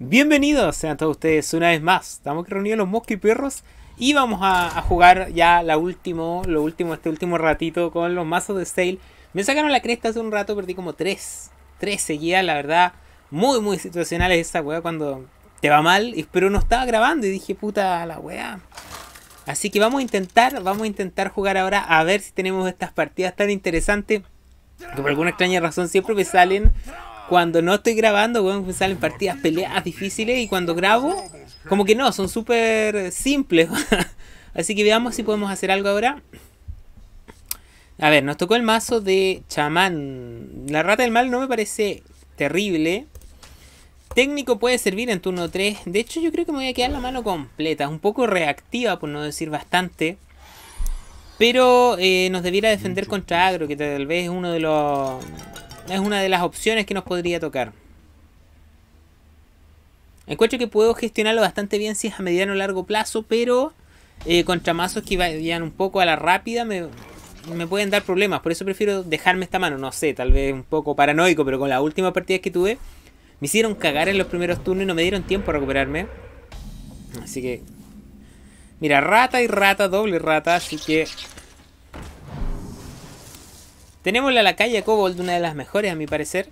Bienvenidos sean todos ustedes una vez más. Estamos reunidos los mosquiperros y vamos a, jugar ya la último, lo último, este último ratito con los mazos de Stale. Me sacaron la cresta hace un rato, perdí como tres, tres seguidas, la verdad. Muy, muy situacionales esa weá cuando te va mal, pero no estaba grabando y dije, puta la weá. Así que vamos a intentar, vamos a intentar jugar ahora a ver si tenemos estas partidas tan interesantes. Que por alguna extraña razón siempre me salen cuando no estoy grabando, weón, me salen partidas peleadas difíciles y cuando grabo, como que no, son súper simples. Así que veamos si podemos hacer algo ahora. A ver, nos tocó el mazo de chamán. La rata del mal no me parece terrible. Técnico puede servir en turno 3. De hecho, yo creo que me voy a quedar la mano completa. Un poco reactiva, por no decir bastante. Pero eh, nos debiera defender contra agro, que tal vez es uno de los es una de las opciones que nos podría tocar. Encuentro que puedo gestionarlo bastante bien si es a mediano o largo plazo, pero eh, contra mazos que vayan un poco a la rápida me, me, pueden dar problemas. Por eso prefiero dejarme esta mano. No sé, tal vez un poco paranoico, pero con las últimas partidas que tuve me hicieron cagar en los primeros turnos y no me dieron tiempo a recuperarme. Así que... Mira, rata y rata, doble rata, así que tenemos la calle Kobold, una de las mejores a mi parecer.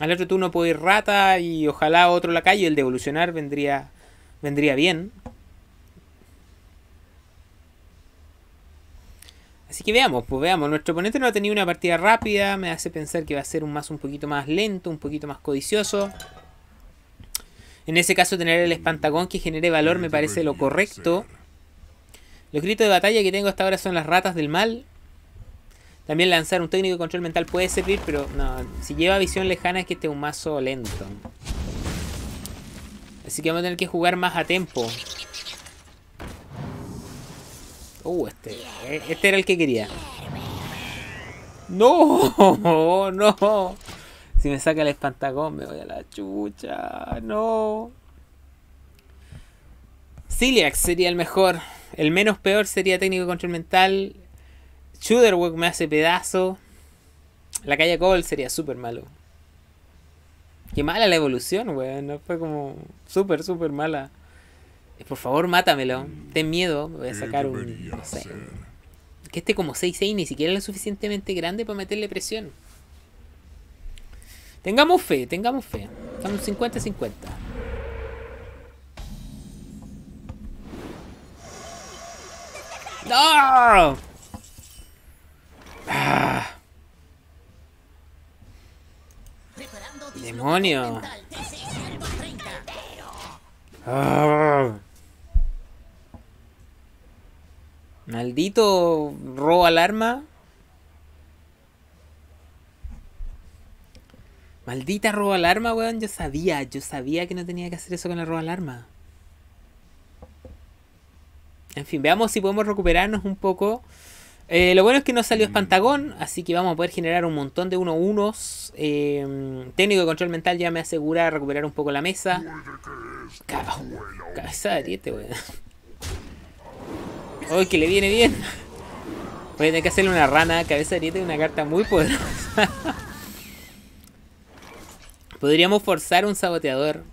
Al otro turno puedo ir rata y ojalá otro la calle. El de evolucionar vendría, vendría bien. Así que veamos, pues veamos. Nuestro oponente no ha tenido una partida rápida. Me hace pensar que va a ser un más un poquito más lento, un poquito más codicioso. En ese caso tener el espantagón que genere valor me parece lo correcto. Los gritos de batalla que tengo hasta ahora son las ratas del mal. También lanzar un técnico de control mental puede servir, pero no, si lleva visión lejana es que este es un mazo lento. Así que vamos a tener que jugar más a tiempo. Uh, este, este era el que quería. No, no. Si me saca el espantagón me voy a la chucha. No. Ciliax sería el mejor. El menos peor sería técnico de control mental. Shooterwork me hace pedazo. La calle Cole sería súper malo. Qué mala la evolución, weón. No fue como súper, súper mala. Eh, por favor, mátamelo. Ten miedo. Voy a sacar un. No sé. Que esté como 6-6 ni siquiera es lo suficientemente grande para meterle presión. Tengamos fe, tengamos fe. Estamos 50-50. Ah. ¡Demonio! Ah. Maldito robo alarma. Maldita robo alarma, weón. Yo sabía, yo sabía que no tenía que hacer eso con el robo alarma. En fin, veamos si podemos recuperarnos un poco. Eh, lo bueno es que no salió espantagón, así que vamos a poder generar un montón de 1 1 eh, técnico de control mental ya me asegura recuperar un poco la mesa. cabeza de ariete, weón. Uy, que le viene bien. Voy a tener que hacerle una rana. Cabeza de ariete una carta muy poderosa. Podríamos forzar un saboteador.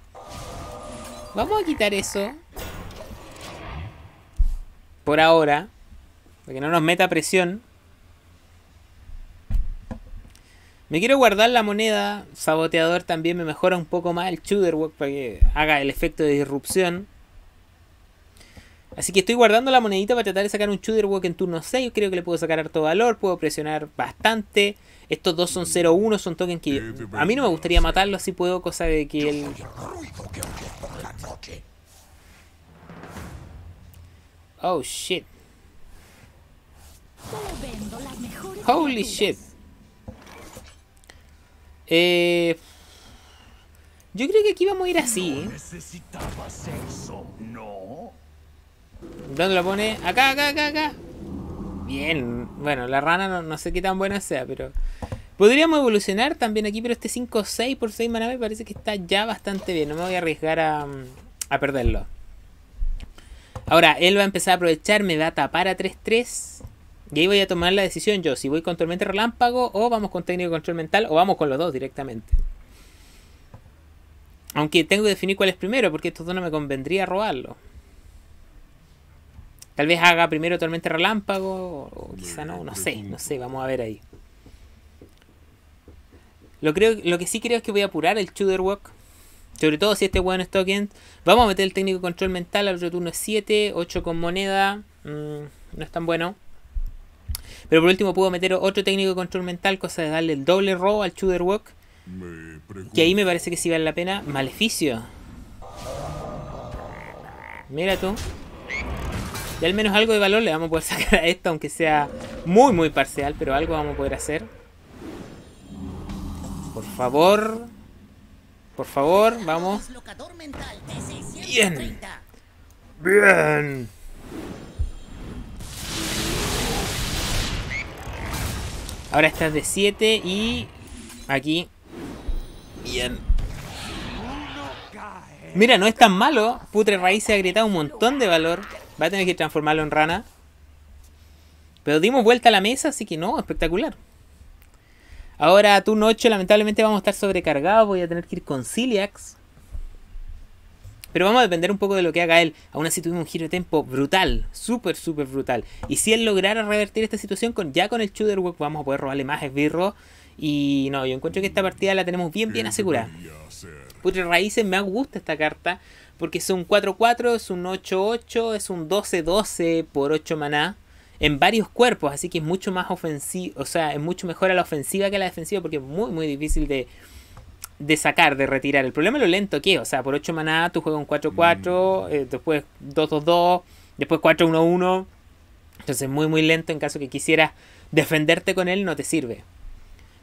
Vamos a quitar eso por ahora, para que no nos meta presión. Me quiero guardar la moneda. Saboteador también me mejora un poco más el Shooterwalk para que haga el efecto de disrupción. Así que estoy guardando la monedita para tratar de sacar un Shooterwalk en turno 6. Creo que le puedo sacar harto valor. Puedo presionar bastante. Estos dos son 0-1. Son tokens que a mí no me gustaría matarlos si puedo. Cosa de que él... Oh shit. Holy shit. Eh, yo creo que aquí vamos a ir así. ¿Dónde lo pone? Acá, acá, acá, acá. Bien. Bueno, la rana no, no sé qué tan buena sea, pero... Podríamos evolucionar también aquí, pero este 5-6 por 6 maná me parece que está ya bastante bien. No me voy a arriesgar a, a perderlo. Ahora, él va a empezar a aprovechar, me va a tapar a 3-3. Y ahí voy a tomar la decisión yo, si voy con tormenta relámpago o vamos con técnico control mental o vamos con los dos directamente. Aunque tengo que definir cuál es primero, porque estos dos no me convendría robarlo. Tal vez haga primero tormenta relámpago o quizá no, no sé, no sé, vamos a ver ahí. Lo, creo, lo que sí creo es que voy a apurar el Shooter Walk. Sobre todo si este weón es token. Vamos a meter el técnico control mental. Turno es 7, 8 con moneda. Mm, no es tan bueno. Pero por último puedo meter otro técnico control mental, cosa de darle el doble robo al Shooter Walk. Que ahí me parece que sí vale la pena. Maleficio. Mira tú. Y al menos algo de valor le vamos a poder sacar a esto, aunque sea muy muy parcial, pero algo vamos a poder hacer. Por favor. Por favor, vamos. Bien. Bien. Ahora estás de 7 y aquí. Bien. Mira, no es tan malo. Putre Raíz se ha gritado un montón de valor. Va a tener que transformarlo en rana. Pero dimos vuelta a la mesa, así que no, espectacular. Ahora turno 8 lamentablemente vamos a estar sobrecargados. Voy a tener que ir con Ciliax. Pero vamos a depender un poco de lo que haga él. Aún así tuvimos un giro de tiempo brutal. Súper, súper brutal. Y si él lograra revertir esta situación con ya con el Shooter vamos a poder robarle más esbirro. Y no, yo encuentro que esta partida la tenemos bien, bien asegurada. Putre Raíces me gusta esta carta. Porque es un 4-4, es un 8-8, es un 12-12 por 8 maná en varios cuerpos, así que es mucho más ofensivo, o sea, es mucho mejor a la ofensiva que a la defensiva porque es muy, muy difícil de, de sacar, de retirar. El problema es lo lento que es, o sea, por 8 maná tú juegas un 4-4, mm. eh, después 2-2-2, después 4-1-1, entonces muy, muy lento en caso que quisieras defenderte con él, no te sirve.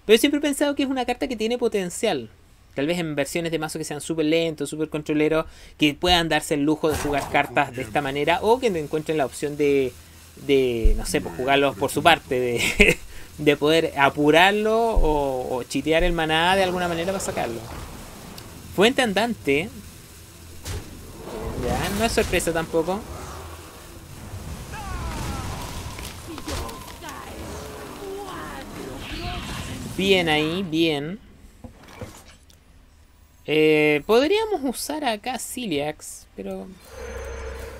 Pero siempre he pensado que es una carta que tiene potencial. Tal vez en versiones de mazo que sean súper lentos, súper controleros, que puedan darse el lujo de jugar cartas de esta manera o que no encuentren la opción de, de, no sé, pues jugarlos por su parte, de, de poder apurarlo o, chitear el maná de alguna manera para sacarlo. Fuente andante. Ya, no es sorpresa tampoco. Bien ahí, bien. Eh, podríamos usar acá Ciliax, pero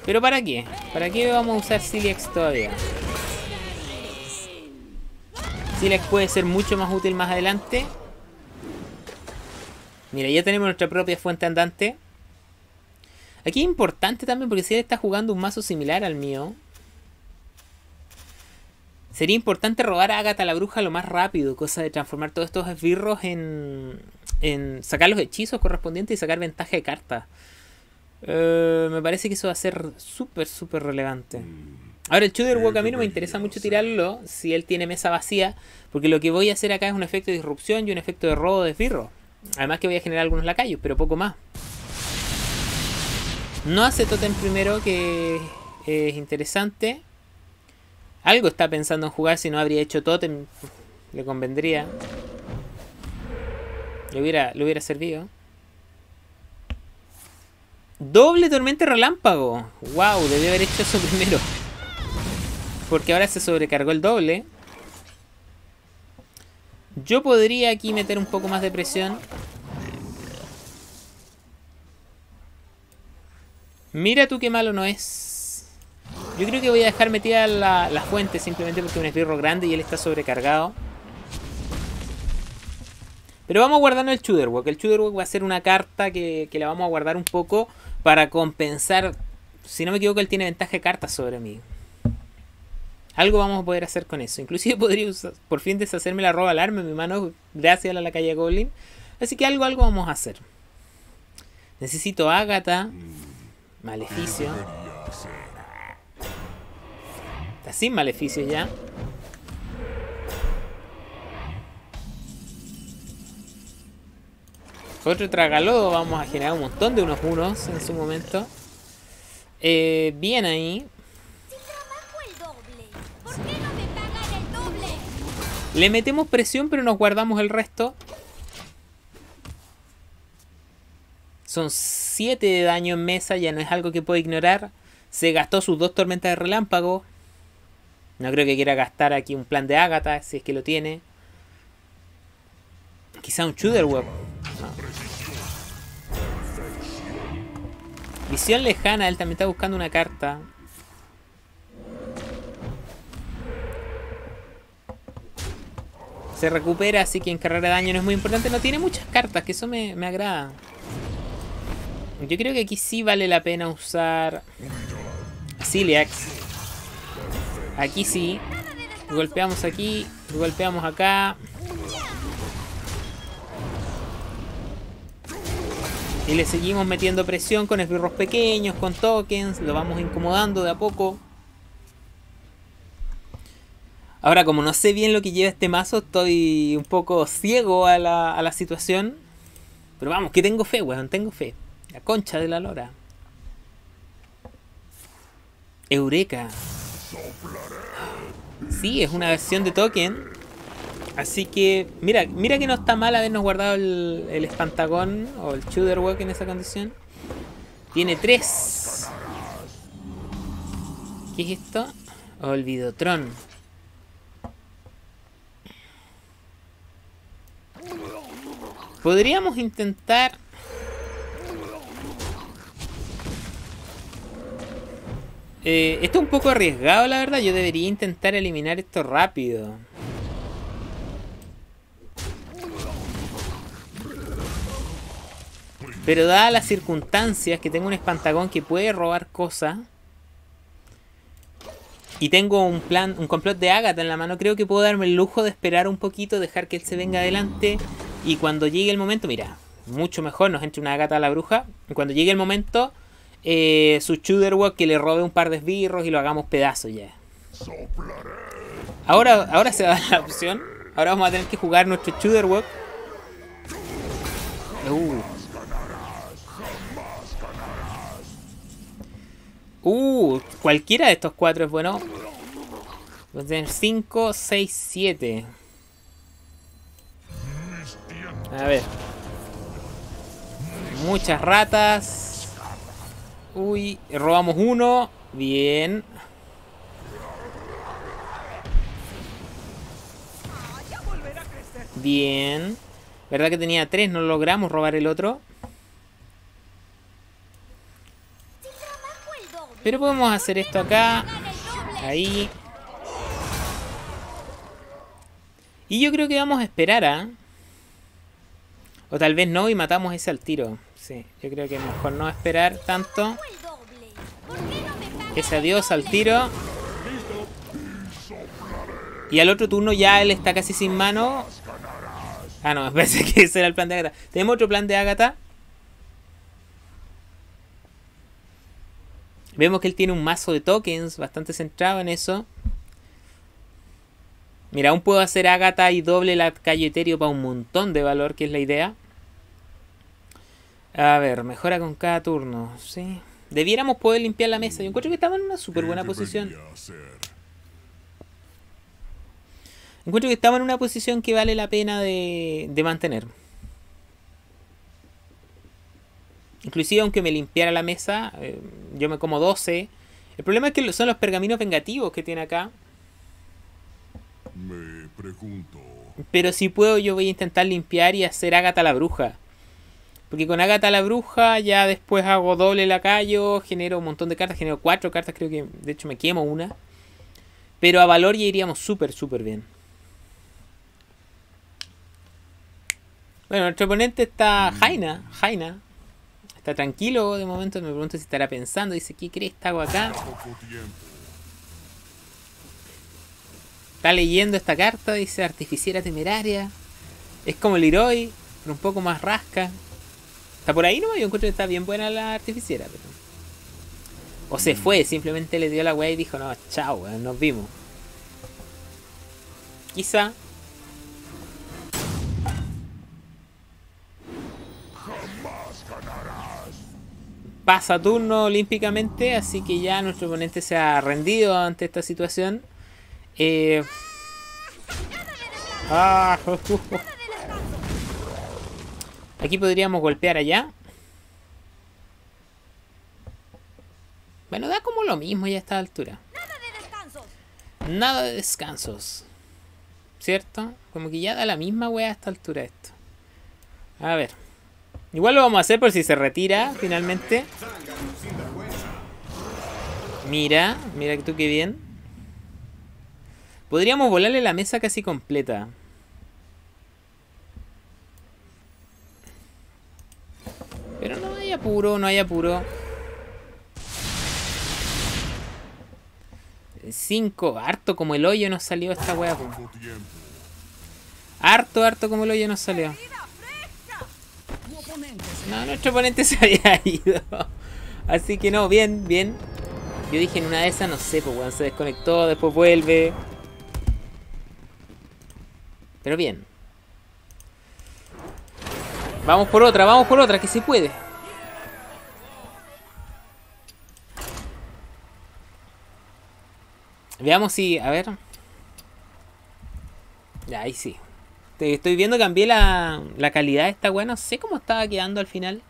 ¿Pero para qué? ¿Para qué vamos a usar Silex todavía? Silex puede ser mucho más útil más adelante. Mira, ya tenemos nuestra propia fuente andante. Aquí es importante también porque si él está jugando un mazo similar al mío, sería importante robar a Agatha la bruja lo más rápido, cosa de transformar todos estos esbirros en, en sacar los hechizos correspondientes y sacar ventaja de carta. Eh, me parece que eso va a ser súper, súper relevante. Ahora el Shooter Walk a mí no me interesa mucho tirarlo si él tiene mesa vacía, porque lo que voy a hacer acá es un efecto de disrupción y un efecto de robo de esbirro. Además que voy a generar algunos lacayos, pero poco más. No hace Totem primero, que es interesante. Algo está pensando en jugar, si no habría hecho Totem, le convendría. Le hubiera, le hubiera servido. Doble tormenta relámpago. Wow, debí haber hecho eso primero. Porque ahora se sobrecargó el doble. Yo podría aquí meter un poco más de presión. Mira tú qué malo no es. Yo creo que voy a dejar metida la, fuente simplemente porque es un esbirro grande y él está sobrecargado. Pero vamos a guardar el Chuderwalk. El Chuderwalk va a ser una carta que, que la vamos a guardar un poco para compensar. Si no me equivoco, él tiene ventaja de cartas sobre mí. Algo vamos a poder hacer con eso. Inclusive podría por fin deshacerme la roba alarma en mi mano gracias a la calle Goblin. Así que algo, algo vamos a hacer. Necesito Ágata. Maleficio. Está sin maleficio ya. Otro tragalodo, vamos a generar un montón de unos unos en su momento. Eh, bien ahí. Le metemos presión, pero nos guardamos el resto. Son 7 de daño en mesa, ya no es algo que puedo ignorar. Se gastó sus dos tormentas de relámpago. No creo que quiera gastar aquí un plan de Agatha, si es que lo tiene. Quizá un Shooter Visión lejana, él también está buscando una carta. Se recupera, así que en carrera de daño no es muy importante. No tiene muchas cartas, que eso me, me agrada. Yo creo que aquí sí vale la pena usar Ciliax. Aquí sí. Golpeamos aquí, golpeamos acá. Y le seguimos metiendo presión con esbirros pequeños, con tokens. Lo vamos incomodando de a poco. Ahora, como no sé bien lo que lleva este mazo, estoy un poco ciego a la, a la situación. Pero vamos, que tengo fe, weón, tengo fe. La concha de la lora. Eureka. Sí, es una versión de token. Así que, mira, mira que no está mal habernos guardado el, el espantagón o el walk en esa condición. Tiene tres. ¿Qué es esto? Olvidotron. Podríamos intentar Eh, esto es un poco arriesgado, la verdad. Yo debería intentar eliminar esto rápido. Pero dadas las circunstancias que tengo un espantagón que puede robar cosas y tengo un plan, un complot de Agatha en la mano, creo que puedo darme el lujo de esperar un poquito, dejar que él se venga adelante y cuando llegue el momento, mira, mucho mejor nos entre una Agatha a la bruja. Cuando llegue el momento, eh, su Chuderwalk que le robe un par de esbirros y lo hagamos pedazos ya. Ahora, ahora se da la opción. Ahora vamos a tener que jugar nuestro Chuderwalk. Uh. Uh, cualquiera de estos cuatro es bueno. Vamos a tener 5, 6, 7. A ver. Muchas ratas. Uy, robamos uno. Bien. Bien. ¿Verdad que tenía tres? No logramos robar el otro. Pero podemos hacer esto acá. Ahí. Y yo creo que vamos a esperar a... ¿ah? O tal vez no y matamos ese al tiro. Sí, yo creo que mejor no esperar tanto. Ese adiós al tiro. Y al otro turno ya él está casi sin mano. Ah, no, parece que ese era el plan de Agatha. Tenemos otro plan de Agatha. Vemos que él tiene un mazo de tokens bastante centrado en eso. Mira, aún puedo hacer Agatha y doble la calle Etéreo para un montón de valor, que es la idea. A ver, mejora con cada turno, sí. Debiéramos poder limpiar la mesa. Yo encuentro que estamos en una súper buena posición. Encuentro que estamos en una posición que vale la pena de, de mantener. Inclusive aunque me limpiara la mesa, eh, yo me como 12. El problema es que son los pergaminos vengativos que tiene acá. Me pregunto. Pero si puedo, yo voy a intentar limpiar y hacer Ágata la bruja. Porque con Agatha la bruja ya después hago doble lacayo, genero un montón de cartas, genero cuatro cartas, creo que de hecho me quemo una. Pero a valor ya iríamos súper, súper bien. Bueno, nuestro oponente está Jaina, Jaina. Está tranquilo de momento, me pregunto si estará pensando, dice, ¿qué crees que hago acá? Está leyendo esta carta, dice artificiera temeraria. Es como el Leroy, pero un poco más rasca. Está por ahí, ¿no? Yo encuentro que está bien buena la artificiera, pero... O se fue, simplemente le dio la weá y dijo, no, chao, nos vimos. Quizá. Pasa turno olímpicamente, así que ya nuestro oponente se ha rendido ante esta situación. Eh... Ah, Aquí podríamos golpear allá. Bueno, da como lo mismo ya a esta altura. Nada de descansos. ¿Cierto? Como que ya da la misma wea a esta altura esto. A ver. Igual lo vamos a hacer por si se retira finalmente. Mira, mira tú qué bien. Podríamos volarle la mesa casi completa. Pero no hay apuro, no hay apuro. 5, harto como el hoyo nos salió esta wea. Harto, harto como el hoyo nos salió. No, nuestro oponente se había ido. Así que no, bien, bien. Yo dije en una de esas, no sé, pues weón, se desconectó, después vuelve. Pero bien. Vamos por otra, vamos por otra, que se puede. Veamos si, a ver. Ya, ahí sí. Estoy viendo cambié la, la calidad de esta weá. No sé cómo estaba quedando al final.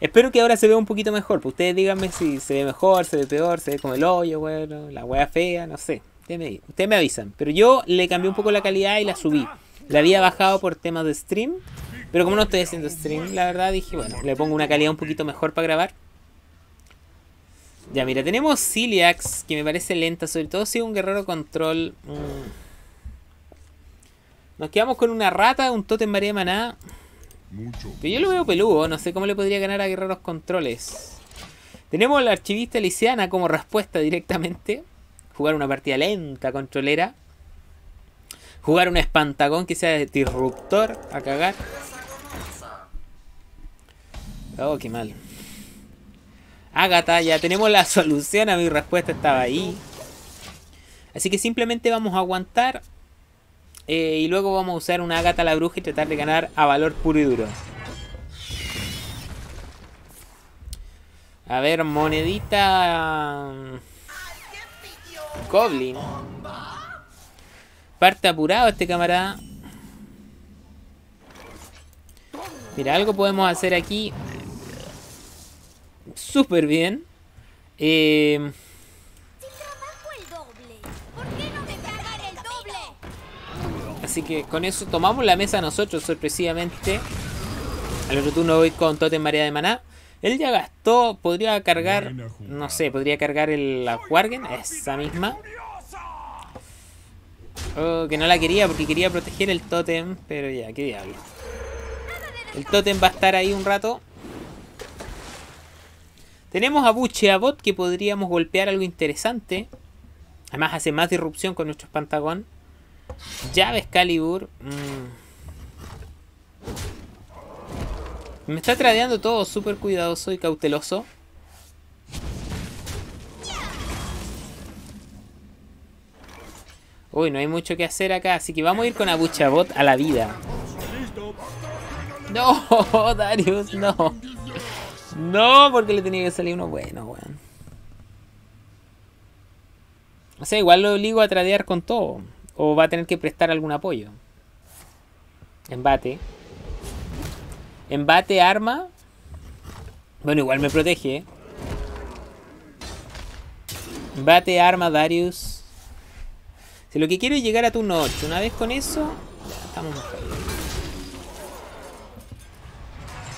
Espero que ahora se vea un poquito mejor. Pues ustedes díganme si se ve mejor, se ve peor, se ve como el hoyo, bueno, la weá fea, no sé. Ustedes me, ustedes me avisan. Pero yo le cambié un poco la calidad y la subí. La había bajado por temas de stream. Pero como no estoy haciendo stream, la verdad dije, bueno, le pongo una calidad un poquito mejor para grabar. Ya, mira, tenemos Ciliax, que me parece lenta, sobre todo si es un guerrero control. Nos quedamos con una rata, un totem María Maná. Que yo lo veo peludo, no sé cómo le podría ganar a guerreros controles. Tenemos la archivista Lisiana como respuesta directamente. Jugar una partida lenta, controlera. Jugar un espantagón que sea disruptor a cagar. Oh, qué mal. Agatha, ya tenemos la solución a mi respuesta, estaba ahí. Así que simplemente vamos a aguantar. Eh, y luego vamos a usar una Agatha la bruja y tratar de ganar a valor puro y duro. A ver, monedita... Goblin. Parte apurado este camarada. Mira, algo podemos hacer aquí súper bien. Eh, así que con eso tomamos la mesa nosotros sorpresivamente. Al otro turno voy con Totem María de Maná. Él ya gastó, podría cargar, no sé, podría cargar el, la Wargen, esa misma. Oh, que no la quería porque quería proteger el Totem, pero ya, qué diablo. El Totem va a estar ahí un rato. Tenemos a Bot que podríamos golpear algo interesante. Además hace más disrupción con nuestro espantagón. Llave Excalibur. Mm. Me está tradeando todo súper cuidadoso y cauteloso. Uy, no hay mucho que hacer acá, así que vamos a ir con Bot a la vida. No, Darius, no. No, porque le tenía que salir uno bueno, weón. O sea, igual lo obligo a tradear con todo. O va a tener que prestar algún apoyo. Embate. Embate, arma. Bueno, igual me protege. Embate, arma, Darius. Si lo que quiero es llegar a turno 8. Una vez con eso, ya estamos mejor.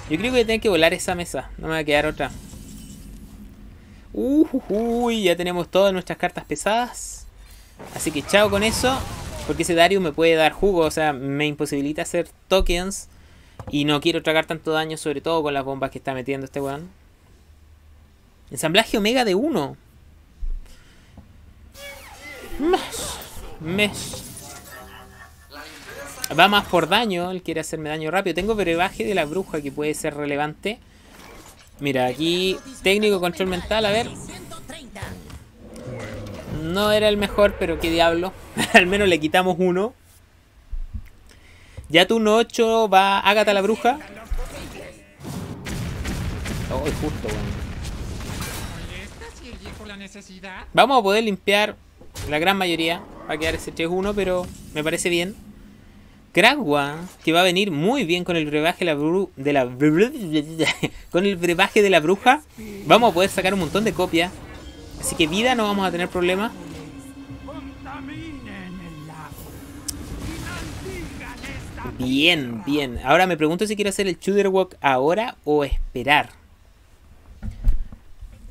Yo creo que voy a tener que volar esa mesa. No me va a quedar otra. Uh, uy, ya tenemos todas nuestras cartas pesadas. Así que chao con eso. Porque ese Darius me puede dar jugo. O sea, me imposibilita hacer tokens. Y no quiero tragar tanto daño, sobre todo con las bombas que está metiendo este weón. Ensamblaje omega de 1. Mes. Mes. Va más por daño, él quiere hacerme daño rápido. Tengo brebaje de la bruja que puede ser relevante. Mira, aquí técnico control mental, a ver. No era el mejor, pero qué diablo. Al menos le quitamos uno. Ya turno 8 va Agatha la bruja. Oh, justo, Vamos a poder limpiar la gran mayoría. Va a quedar ese 3-1, pero me parece bien. Kragua, que va a venir muy bien con el brebaje de la, la con el brebaje de la bruja. Vamos a poder sacar un montón de copias. Así que vida no vamos a tener problema. Bien, bien. Ahora me pregunto si quiero hacer el Shooter Walk ahora o esperar.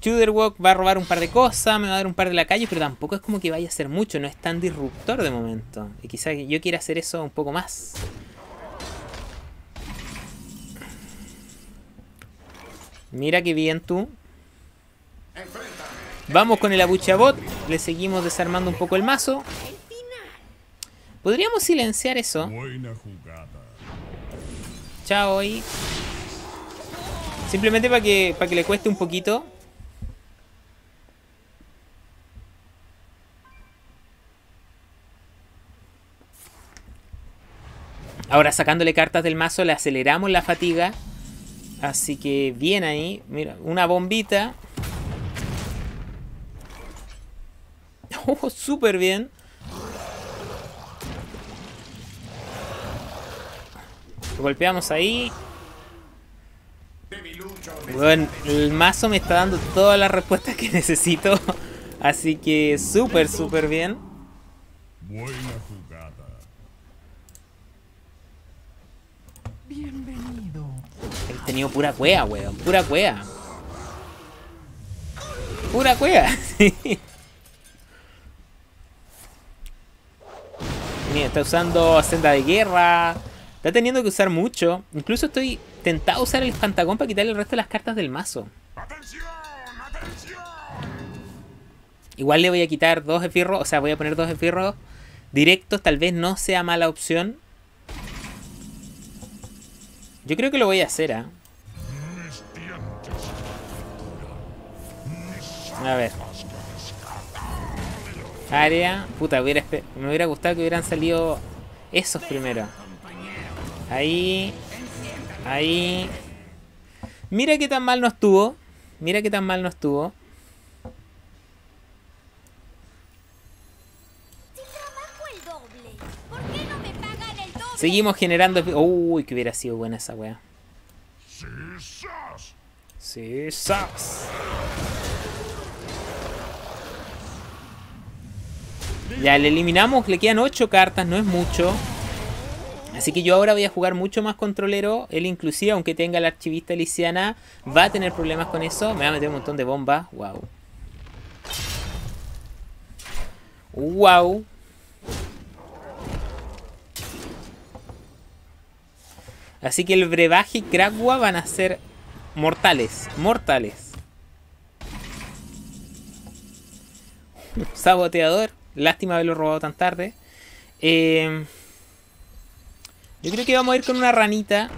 Shooter Walk va a robar un par de cosas, me va a dar un par de la calle, pero tampoco es como que vaya a hacer mucho, no es tan disruptor de momento. Y quizás yo quiera hacer eso un poco más. Mira que bien tú. Vamos con el abuchabot. Le seguimos desarmando un poco el mazo. Podríamos silenciar eso. Chao ahí. Simplemente para que, para que le cueste un poquito. Ahora sacándole cartas del mazo le aceleramos la fatiga. Así que bien ahí. Mira, una bombita. Oh, súper bien. golpeamos ahí. Bueno, el mazo me está dando todas las respuestas que necesito. Así que súper, súper bien. Buena jugada. Bienvenido. He tenido pura cuea, weón. Pura cuea. Pura cuea. Está usando senda de guerra. Está teniendo que usar mucho. Incluso estoy tentado a usar el Pantagón para quitarle el resto de las cartas del mazo. Igual le voy a quitar dos esfirros. O sea, voy a poner dos esfirros directos. Tal vez no sea mala opción. Yo creo que lo voy a hacer, ¿ah? A ver. Área. Puta, me hubiera gustado que hubieran salido esos primero. Ahí. Ahí. Mira qué tan mal nos estuvo. Mira qué tan mal nos estuvo. Seguimos generando... Uy, que hubiera sido buena esa weá. Sí, sos. Ya, le eliminamos, le quedan 8 cartas, no es mucho. Así que yo ahora voy a jugar mucho más controlero. Él inclusive, aunque tenga la archivista Lisiana, va a tener problemas con eso. Me va a meter un montón de bombas. Wow. Wow. Así que el brebaje y Kragua van a ser mortales. Mortales. Saboteador. Lástima haberlo robado tan tarde. Eh... Yo creo que vamos a ir con una ranita.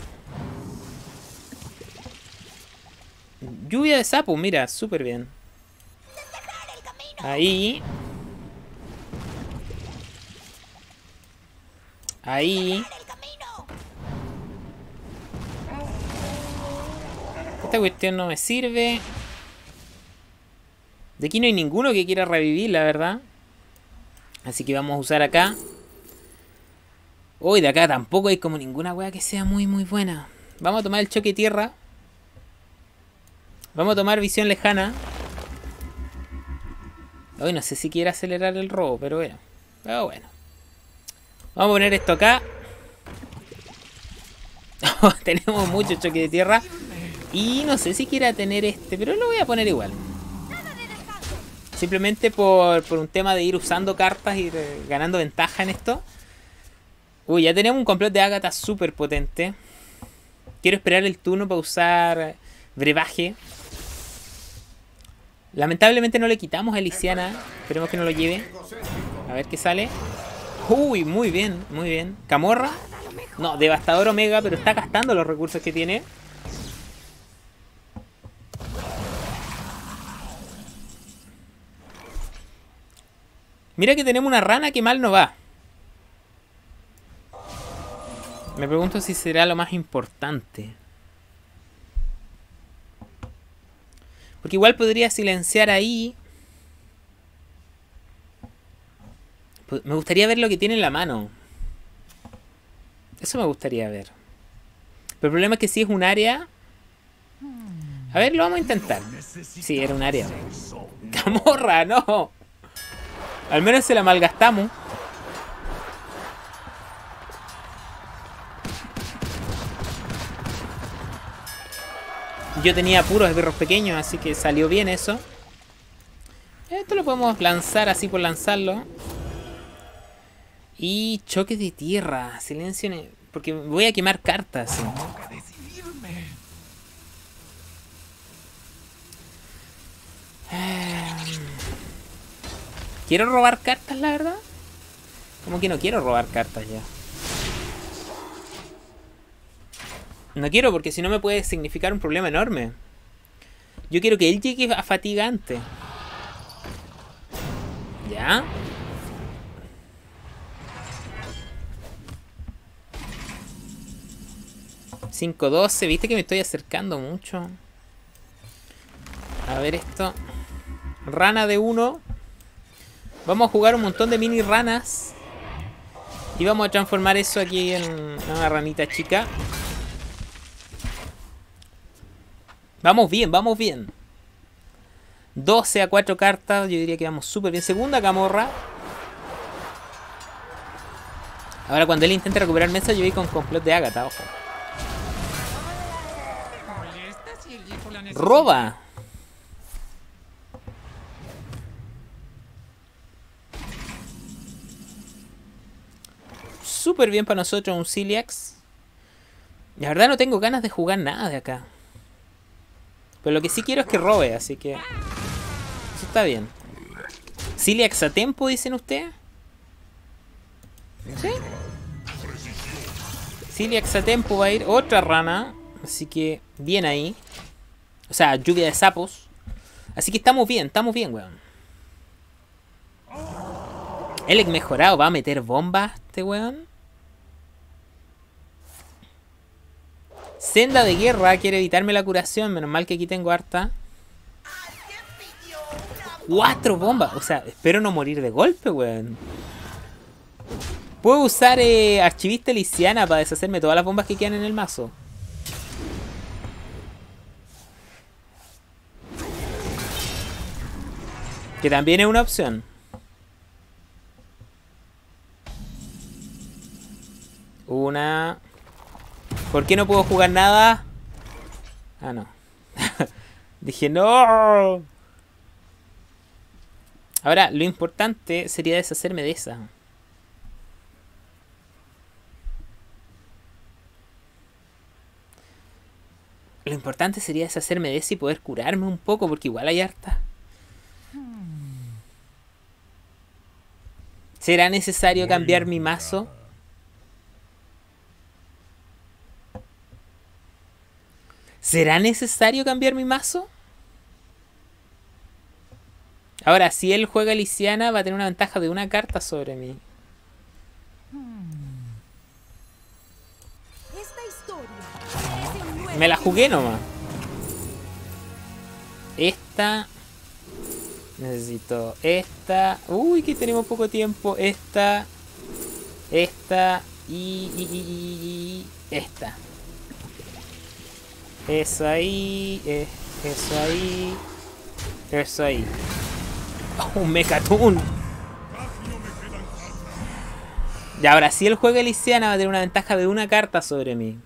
Lluvia de sapo, mira, súper bien. Ahí. Ahí. Esta cuestión no me sirve. De aquí no hay ninguno que quiera revivir, la verdad. Así que vamos a usar acá Uy, de acá tampoco hay como ninguna weá que sea muy muy buena. Vamos a tomar el choque tierra. Vamos a tomar visión lejana. Hoy no sé si quiere acelerar el robo, pero bueno. Pero bueno. Vamos a poner esto acá. Tenemos mucho choque de tierra. Y no sé si quiera tener este, pero lo voy a poner igual. Simplemente por, por un tema de ir usando cartas y ganando ventaja en esto. Uy, ya tenemos un complot de Agatha súper potente. Quiero esperar el turno para usar brebaje. Lamentablemente no le quitamos a Elisiana. Esperemos que no lo lleve. A ver qué sale. Uy, muy bien, muy bien. Camorra. No, devastador Omega, pero está gastando los recursos que tiene. Mira que tenemos una rana que mal no va. Me pregunto si será lo más importante. Porque igual podría silenciar ahí. Me gustaría ver lo que tiene en la mano. Eso me gustaría ver. Pero el problema es que si es un área... A ver, lo vamos a intentar. Sí, era un área. ¡Camorra, no! Al menos se la malgastamos. Yo tenía puros esbirros pequeños, así que salió bien eso. Esto lo podemos lanzar así por lanzarlo. Y choques de tierra. Silencio. Porque voy a quemar cartas. ¿sí? Decidirme. Ah. Quiero robar cartas, la verdad. Como que no quiero robar cartas ya. No quiero porque si no me puede significar un problema enorme. Yo quiero que él llegue a fatigante. ¿Ya? ¿5-12? ¿Viste que me estoy acercando mucho? A ver esto. Rana de 1. Vamos a jugar un montón de mini ranas. Y vamos a transformar eso aquí en una ranita chica. Vamos bien, vamos bien. 12 a 4 cartas, yo diría que vamos súper bien. Segunda camorra. Ahora cuando él intenta recuperar mesa, yo voy con complot de Agatha, ojo. Roba. Súper bien para nosotros un Ciliax. La verdad no tengo ganas de jugar nada de acá. Pero lo que sí quiero es que robe, así que... Eso está bien. ¿Ciliax a tempo, dicen ustedes? ¿Sí? Ciliax a tempo va a ir otra rana. Así que bien ahí. O sea, lluvia de sapos. Así que estamos bien, estamos bien, weón. El mejorado va a meter bombas, este weón. Senda de guerra quiere evitarme la curación. Menos mal que aquí tengo harta. Cuatro bombas. O sea, espero no morir de golpe, weón. Puedo usar eh, archivista lisiana para deshacerme todas las bombas que quedan en el mazo. Que también es una opción. Una... ¿Por qué no puedo jugar nada? Ah, no. Dije, no. Ahora, lo importante sería deshacerme de esa. Lo importante sería deshacerme de esa y poder curarme un poco, porque igual hay harta. ¿Será necesario cambiar mi mazo? ¿Será necesario cambiar mi mazo? Ahora, si él juega Lisiana, va a tener una ventaja de una carta sobre mí. Me la jugué nomás. Esta. Necesito esta. Uy, que tenemos poco tiempo. Esta. Esta. Y, y, y, y esta. Eso ahí, eh, eso ahí, eso ahí. Oh, un Mecatun. Y ahora, si él juega Elisiana va a tener una ventaja de una carta sobre mí.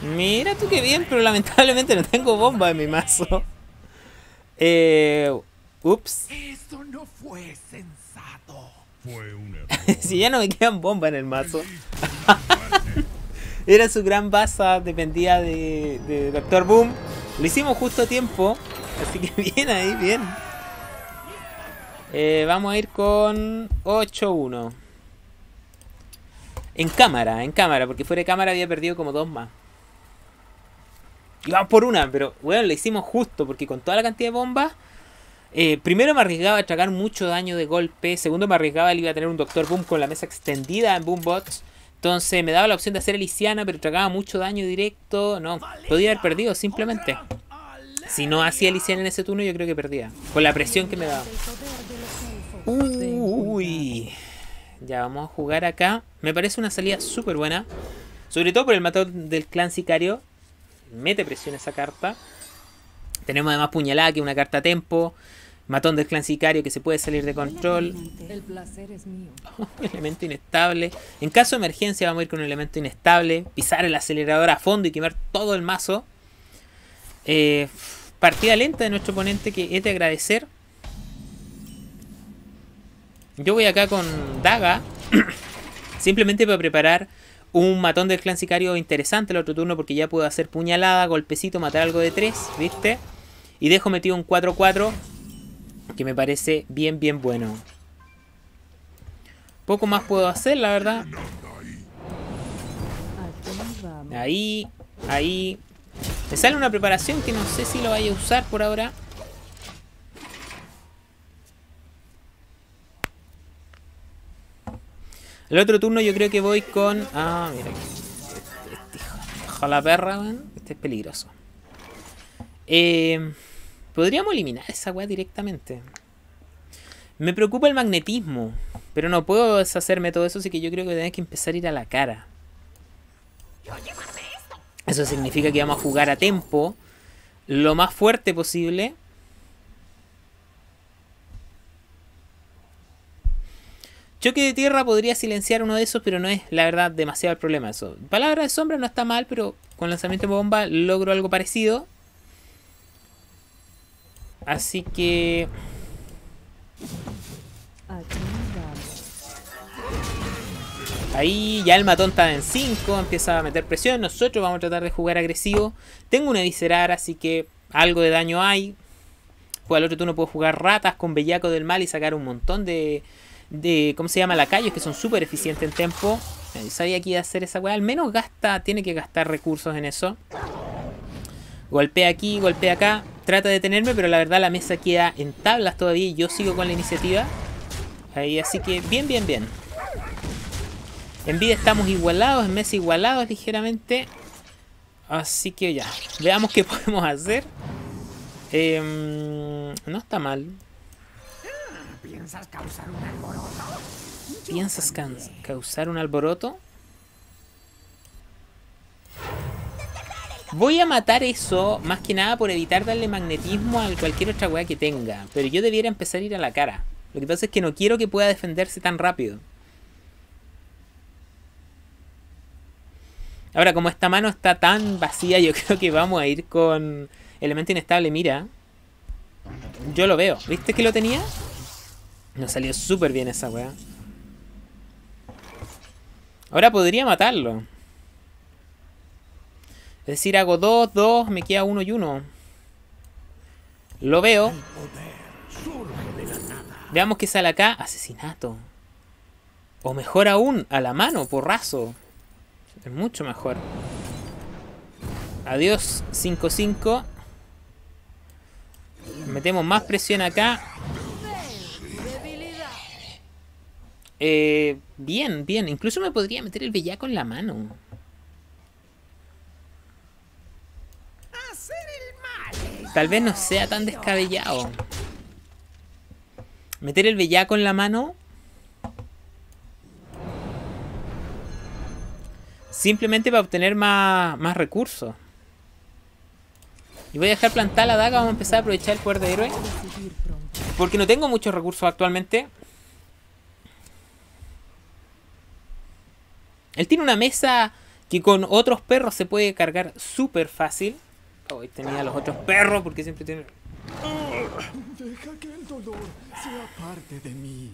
Mira tú qué bien, pero lamentablemente no tengo bomba en mi mazo. Eh, ups. Eso no fue sensato. si ya no me quedan bombas en el mazo. Era su gran base, dependía de, Doctor Boom. Lo hicimos justo a tiempo. Así que bien ahí, bien. Eh, vamos a ir con 8-1. En cámara, en cámara, porque fuera de cámara había perdido como dos más. Y vamos por una, pero bueno, le hicimos justo, porque con toda la cantidad de bombas eh, primero me arriesgaba a tragar mucho daño de golpe. Segundo me arriesgaba, él iba a tener un Doctor Boom con la mesa extendida en Boombots. Entonces me daba la opción de hacer Elisiana, pero tragaba mucho daño directo. No, podía haber perdido simplemente. Si no hacía Elisiana en ese turno, yo creo que perdía. Con la presión que me daba. Uy. Ya, vamos a jugar acá. Me parece una salida súper buena. Sobre todo por el matador del clan sicario. Mete presión esa carta. Tenemos además puñalada, que una carta tempo. Matón del clan sicario que se puede salir de control. El placer es mío. elemento inestable. En caso de emergencia vamos a ir con un elemento inestable. Pisar el acelerador a fondo y quemar todo el mazo. Eh, partida lenta de nuestro oponente que es de agradecer. Yo voy acá con Daga. simplemente para preparar un matón del clan sicario interesante el otro turno porque ya puedo hacer puñalada, golpecito, matar algo de 3, ¿viste? Y dejo metido un 4-4 que me parece bien, bien bueno. Poco más puedo hacer, la verdad. Ahí, ahí. Me sale una preparación que no sé si lo vaya a usar por ahora. El otro turno yo creo que voy con... Ah, mira. Este la perra, weón. Este es peligroso. Eh, podríamos eliminar esa weá directamente. Me preocupa el magnetismo. Pero no puedo deshacerme de todo eso, así que yo creo que tenés que empezar a ir a la cara. Eso significa que vamos a jugar a tempo. Lo más fuerte posible. Choque de tierra podría silenciar uno de esos, pero no es la verdad demasiado el problema eso. Palabra de sombra no está mal, pero con lanzamiento de bomba logro algo parecido. Así que. Ahí ya el matón está en 5, empieza a meter presión. Nosotros vamos a tratar de jugar agresivo. Tengo una viscerar, así que algo de daño hay. Pues al otro turno puedo jugar ratas con bellaco del mal y sacar un montón de. de ¿Cómo se llama? Lacayos que son súper eficientes en tempo. Eh, Sabía que iba a hacer esa weá. Al menos gasta, tiene que gastar recursos en eso. Golpea aquí, golpea acá. Trata de tenerme, pero la verdad la mesa queda en tablas todavía y yo sigo con la iniciativa. Ahí, así que bien, bien, bien. En vida estamos igualados, en mesa igualados ligeramente. Así que ya, veamos qué podemos hacer. Em, no está mal. ¿Piensas causar un alboroto? ¿Piensas causar un alboroto? Voy a matar eso más que nada por evitar darle magnetismo a cualquier otra weá que tenga. Pero yo debiera empezar a ir a la cara. Lo que pasa es que no quiero que pueda defenderse tan rápido. Ahora, como esta mano está tan vacía, yo creo que vamos a ir con elemento inestable. Mira. Yo lo veo. ¿Viste que lo tenía? Nos salió súper bien esa weá. Ahora podría matarlo. Es decir, hago 2, 2, me queda 1 y 1. Lo veo. Veamos qué sale acá. Asesinato. O mejor aún, a la mano, porrazo. Es mucho mejor. Adiós, 5-5. Metemos más presión acá. Eh, bien, bien. Incluso me podría meter el bellaco en la mano. Hacer el mal. Tal vez no sea tan descabellado. Meter el bellaco en la mano. Simplemente para obtener más, más recursos. Y voy a dejar plantar la daga. Vamos a empezar a aprovechar el poder de héroe. Porque no tengo muchos recursos actualmente. Él tiene una mesa que con otros perros se puede cargar súper fácil. Hoy tenía los otros perros porque siempre tiene... Deja que el dolor sea parte de mí.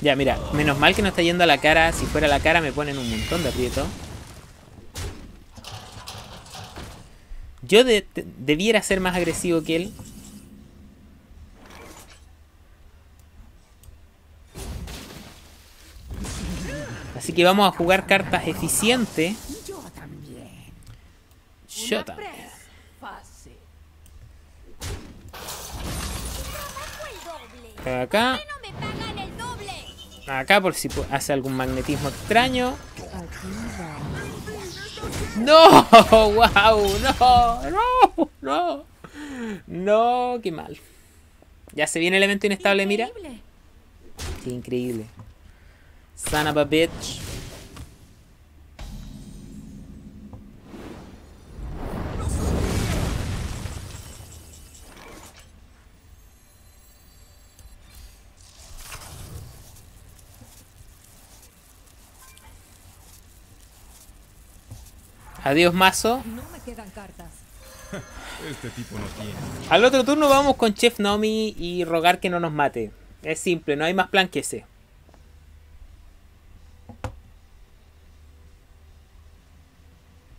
Ya, mira, menos mal que no está yendo a la cara. Si fuera la cara me ponen un montón de aprieto. Yo de- de- debiera ser más agresivo que él. Así que vamos a jugar cartas eficientes. Yo también. Acá, acá por si hace algún magnetismo extraño. ¡No! ¡Wow! ¡No! ¡No! ¡No! ¡No! ¡Qué mal! Ya se viene el elemento inestable, mira. Increíble. Qué increíble. Son of a bitch. Adiós mazo. No me quedan cartas. Este tipo no tiene. Al otro turno vamos con Chef Nomi y rogar que no nos mate. Es simple, no hay más plan que ese.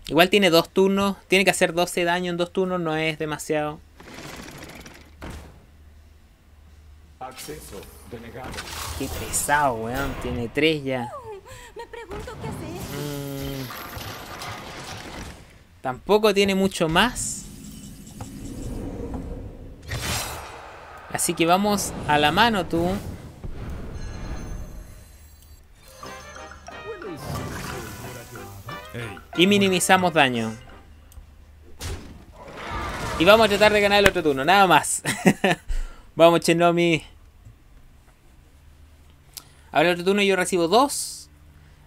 Igual tiene dos turnos, tiene que hacer 12 daño en dos turnos, no es demasiado. Acceso denegado. Qué pesado, weón, tiene tres ya. Me pregunto qué hacer. Mm. Tampoco tiene mucho más. Así que vamos a la mano tú. Y minimizamos daño. Y vamos a tratar de ganar el otro turno, nada más. vamos, Chenomi. Ahora el otro turno yo recibo 2.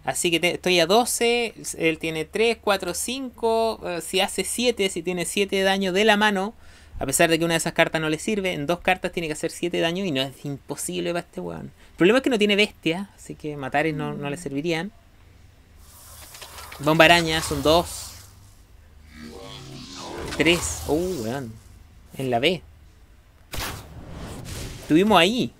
Así que te- estoy a 12. Él tiene 3, 4, 5. eh, si hace 7, si tiene 7 de daño de la mano. A pesar de que una de esas cartas no le sirve, en dos cartas tiene que hacer 7 de daño y no es imposible para este weón. El problema es que no tiene bestia, así que matares no, no le servirían. Bomba araña son 2. 3. Uh, weón. En la B. Estuvimos ahí.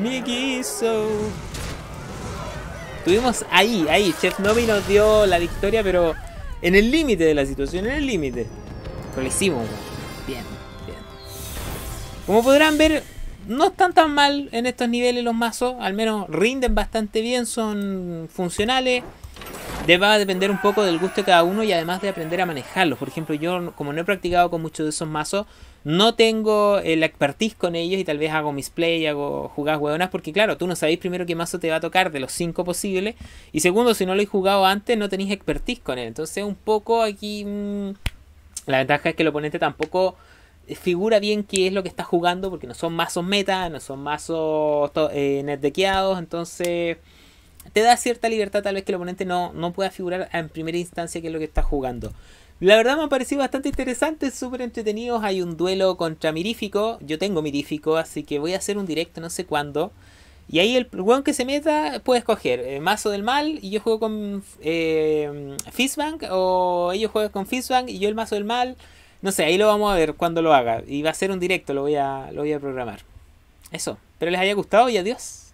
Buena Mickey so. Estuvimos ahí, ahí. Chef Nomi nos dio la victoria, pero en el límite de la situación, en el límite. Lo hicimos. Bien, bien. Como podrán ver, no están tan mal en estos niveles los mazos. Al menos rinden bastante bien, son funcionales. Va a depender un poco del gusto de cada uno y además de aprender a manejarlos. Por ejemplo, yo como no he practicado con muchos de esos mazos, no tengo el expertise con ellos y tal vez hago misplay, hago jugadas hueonas porque claro, tú no sabéis primero qué mazo te va a tocar de los cinco posibles y segundo, si no lo he jugado antes, no tenéis expertise con él. Entonces un poco aquí... mm, la ventaja es que el oponente tampoco figura bien qué es lo que está jugando porque no son mazos meta, no son mazos eh, netdeckeados, entonces te da cierta libertad tal vez que el oponente no, no pueda figurar en primera instancia qué es lo que está jugando. La verdad me ha parecido bastante interesante, súper entretenidos. Hay un duelo contra Mirífico. Yo tengo Mirífico, así que voy a hacer un directo no sé cuándo. Y ahí el weón que se meta puede escoger eh, Mazo del Mal y yo juego con eh, Fistbank o ellos juegan con Fistbank y yo el Mazo del Mal. No sé, ahí lo vamos a ver cuando lo haga. Y va a ser un directo, lo voy a, lo voy a programar. Eso, espero les haya gustado y adiós.